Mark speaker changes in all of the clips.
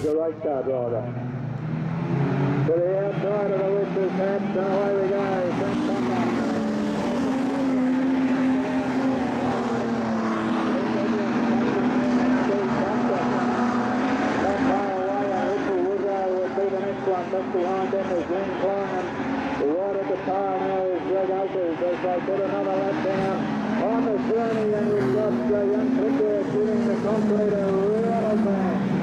Speaker 1: start rather. To the outside of the whistle patch, and away we go. Front comeback. Just behind them is Glenn Klein right at the tail now is Greg Akers as they put another lap down on the journey and we've got the young clicker giving the concrete a real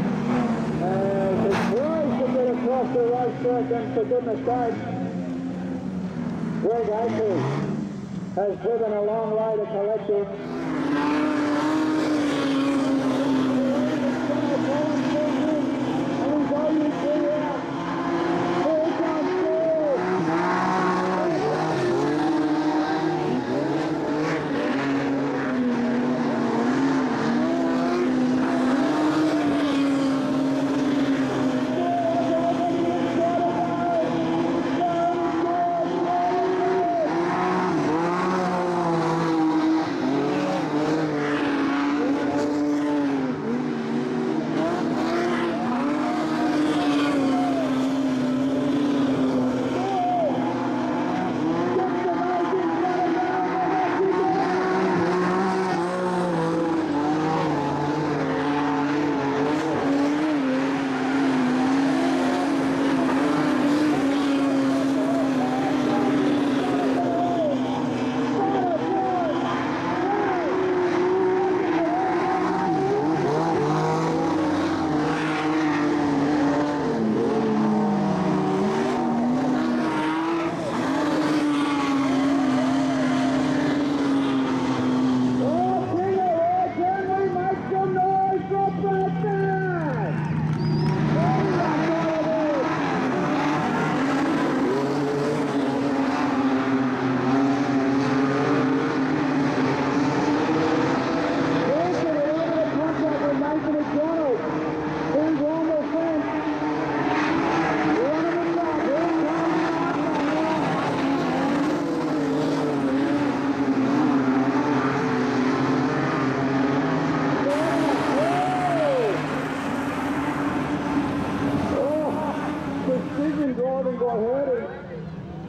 Speaker 1: advance. Uh, surprised to get across the racetrack and for goodness sake, Greg Akers has driven a long way to collect it.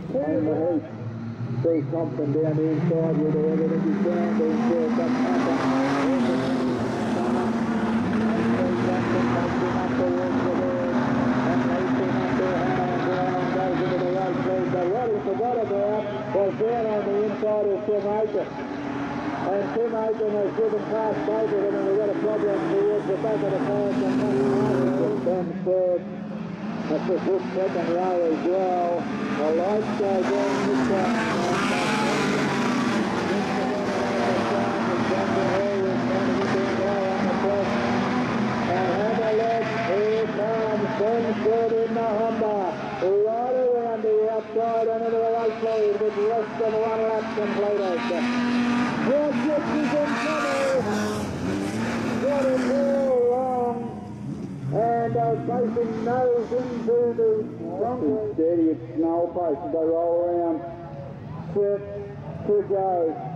Speaker 1: See something down the inside with everything you can, being sure it doesn't forgot about was down on the inside of Tim Aiken. And Tim Aiken has driven past both of them and we've got a problem towards the back of the and then Ben third. That's a good second row as well. The lights go down this a Third in the. Right the outside the right completed. Four gypsies in trouble. All wrong. Uh, facing nose into the concrete. Steady, it's snow pace as they roll around. Set to go.